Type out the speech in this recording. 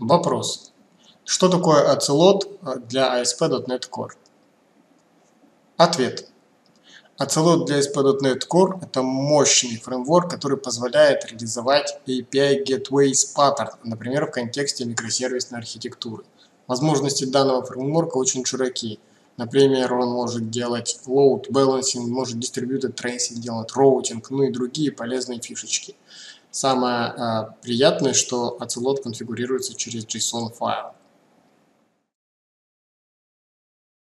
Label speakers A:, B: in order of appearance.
A: Вопрос. Что такое Ocelot для ASP.NET Core? Ответ. Ocelot для ASP.NET Core – это мощный фреймворк, который позволяет реализовать API Gateways Pattern, например, в контексте микросервисной архитектуры. Возможности данного фреймворка очень широки. Например, он может делать load balancing, может distributed tracing делать, роутинг, ну и другие полезные фишечки. Самое э, приятное, что Ocelot конфигурируется через JSON файл.